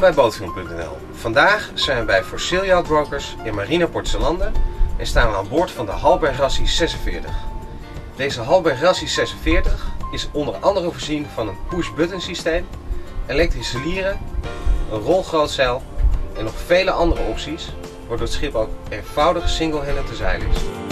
Welkom bij. Vandaag zijn we bij Yacht Brokers in Marineport Zalanden en staan we aan boord van de Halberg Rassi 46. Deze Halberg Rassi 46 is onder andere voorzien van een push-button systeem, elektrische lieren, een rolgrootzeil en nog vele andere opties, waardoor het schip ook eenvoudig single-handed te zeilen is.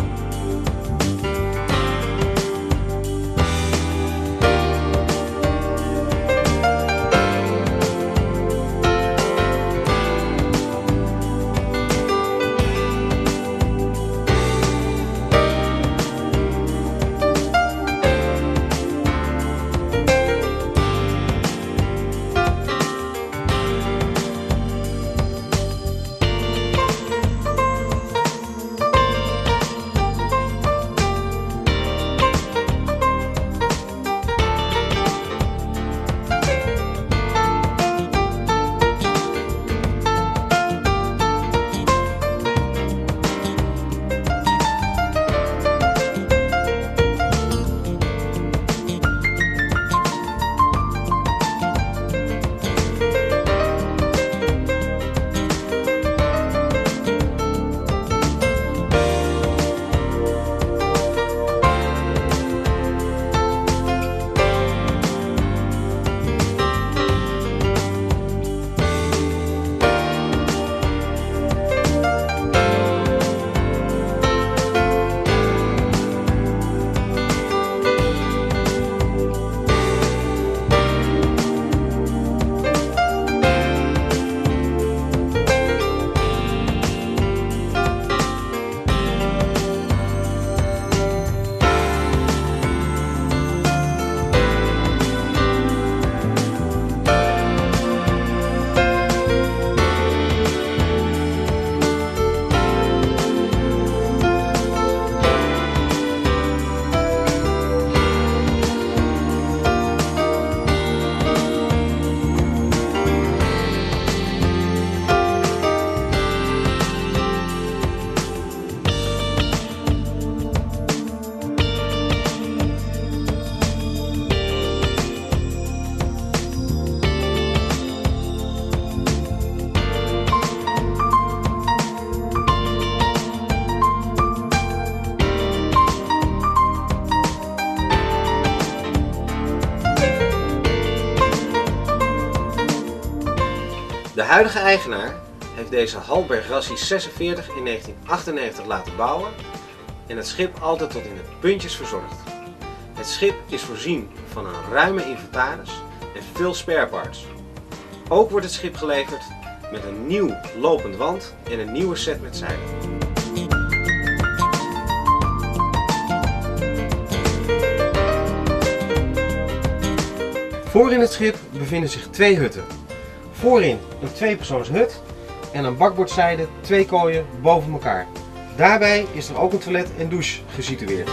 Huidige eigenaar heeft deze Halberg Rassi 46 in 1998 laten bouwen en het schip altijd tot in de puntjes verzorgd. Het schip is voorzien van een ruime inventaris en veel spare parts. Ook wordt het schip geleverd met een nieuw lopend wand en een nieuwe set met zeilen. Voor in het schip bevinden zich twee hutten. Voorin een tweepersoonshut en aan bakboordzijde twee kooien boven elkaar. Daarbij is er ook een toilet en douche gesitueerd.